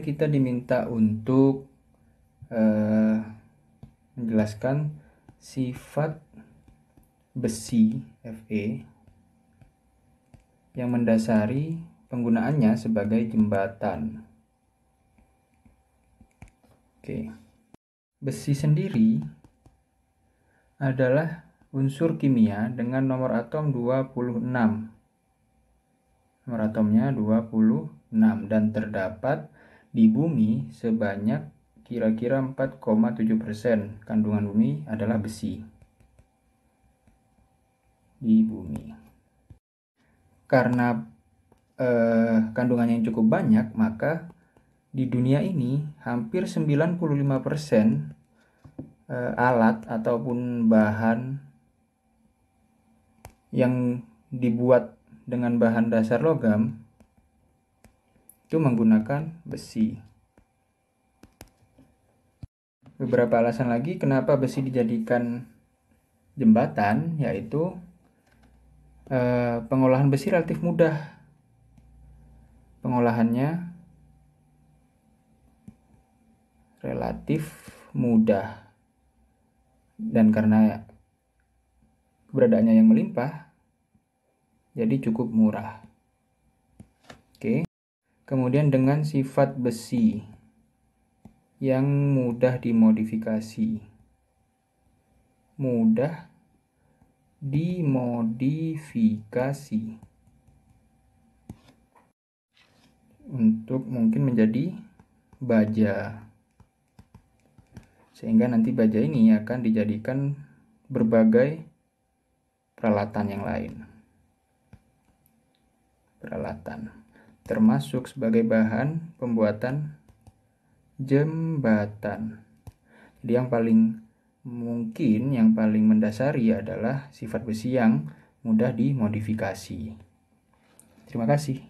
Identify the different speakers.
Speaker 1: kita diminta untuk uh, menjelaskan sifat besi Fe yang mendasari penggunaannya sebagai jembatan. Oke. Besi sendiri adalah unsur kimia dengan nomor atom 26. Nomor atomnya 26 dan terdapat di bumi sebanyak kira-kira 4,7% kandungan bumi adalah besi. Di bumi. Karena eh, kandungannya yang cukup banyak, maka di dunia ini hampir 95% eh, alat ataupun bahan yang dibuat dengan bahan dasar logam itu menggunakan besi. Beberapa alasan lagi kenapa besi dijadikan jembatan yaitu eh, pengolahan besi relatif mudah. Pengolahannya relatif mudah dan karena keberadaannya yang melimpah jadi cukup murah kemudian dengan sifat besi yang mudah dimodifikasi. Mudah dimodifikasi. Untuk mungkin menjadi baja. Sehingga nanti baja ini akan dijadikan berbagai peralatan yang lain. Peralatan termasuk sebagai bahan pembuatan jembatan. Jadi yang paling mungkin yang paling mendasari adalah sifat besi yang mudah dimodifikasi. Terima kasih.